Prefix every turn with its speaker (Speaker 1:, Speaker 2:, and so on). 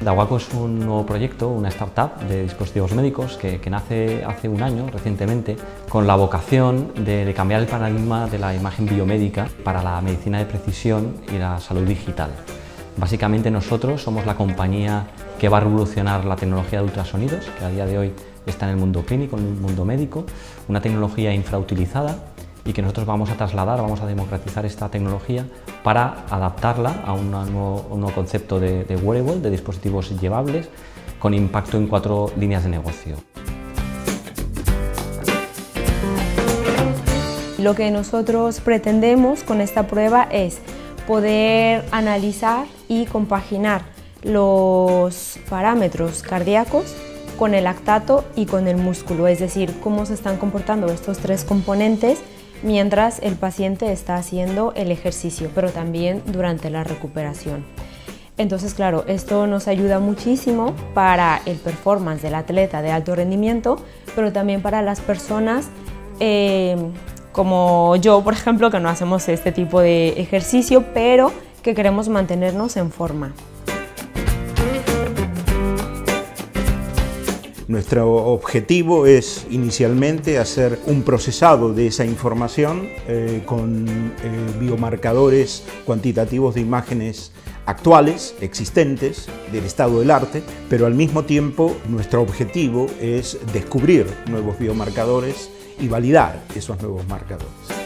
Speaker 1: Dawaco es un nuevo proyecto, una startup de dispositivos médicos que, nace hace un año, recientemente, con la vocación de, cambiar el paradigma de la imagen biomédica para la medicina de precisión y la salud digital. Básicamente nosotros somos la compañía que va a revolucionar la tecnología de ultrasonidos, que a día de hoy está en el mundo clínico, en el mundo médico, una tecnología infrautilizada y que nosotros vamos a trasladar, vamos a democratizar esta tecnología para adaptarla a un nuevo, concepto de, de wearable, de dispositivos llevables, con impacto en cuatro líneas de negocio.
Speaker 2: Lo que nosotros pretendemos con esta prueba es poder analizar y compaginar los parámetros cardíacos con el lactato y con el músculo, es decir, cómo se están comportando estos tres componentes mientras el paciente está haciendo el ejercicio, pero también durante la recuperación. Entonces, claro, esto nos ayuda muchísimo para el performance del atleta de alto rendimiento, pero también para las personas eh, como yo, por ejemplo, que no hacemos este tipo de ejercicio, pero que queremos mantenernos en forma.
Speaker 3: Nuestro objetivo es inicialmente hacer un procesado de esa información eh, con eh, biomarcadores cuantitativos de imágenes actuales, existentes, del estado del arte, pero al mismo tiempo nuestro objetivo es descubrir nuevos biomarcadores y validar esos nuevos marcadores.